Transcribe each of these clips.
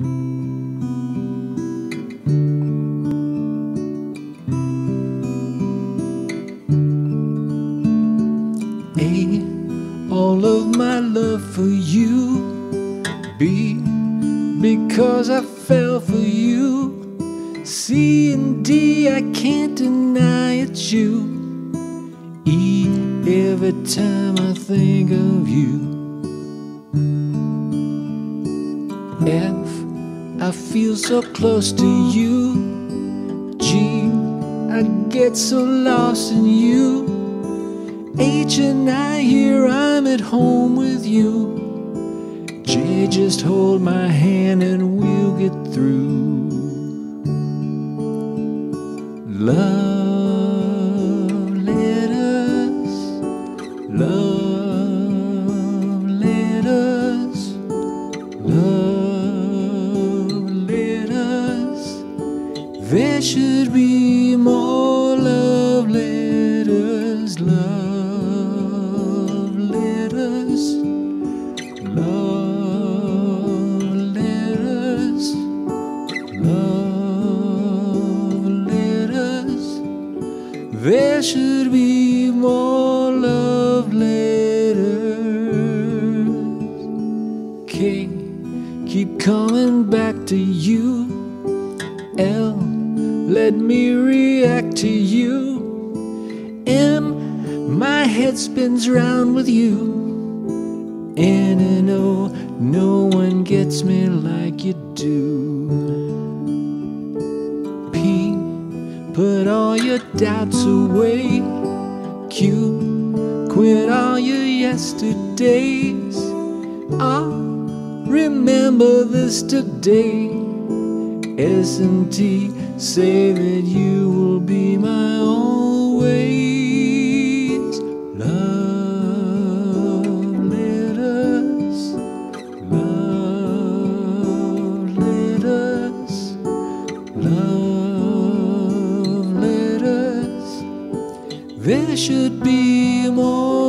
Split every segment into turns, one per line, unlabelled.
A, all of my love for you. B, because I fell for you. C and D, I can't deny it's you. E, every time I think of you. F, I feel so close to you. G, I get so lost in you. H and I here, I'm at home with you. J, just hold my hand and we'll get through. Love There should be more love letters, love letters, love letters, love letters. There should be more love letters. K, keep coming back to you. L, let me react to you. M, my head spins round with you. N and O, no one gets me like you do. P, put all your doubts away. Q, quit all your yesterdays. R, remember this today. S and T say that you will be my always. Love letters, love letters, love letters. There should be more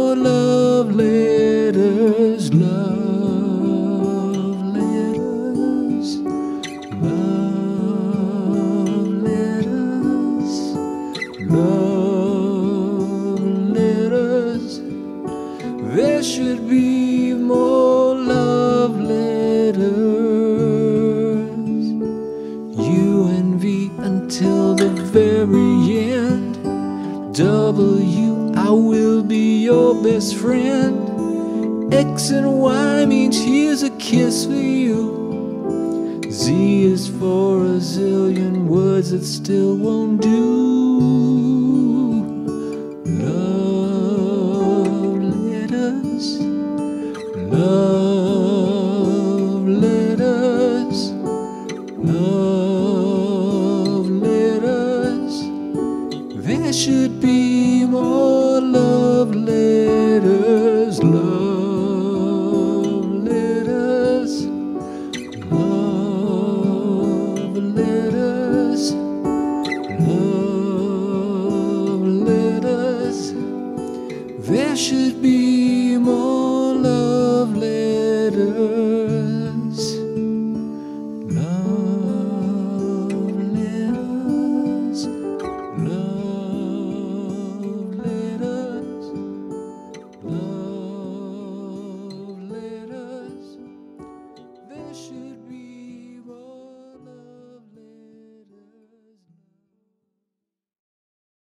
Be more love letters. U and V until the very end. W, I will be your best friend. X and Y means here's a kiss for you. Z is for a zillion words that still won't do. Love letters, love letters. There should be more love letters, love letters. Love letters, love letters. There should be letters.